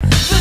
The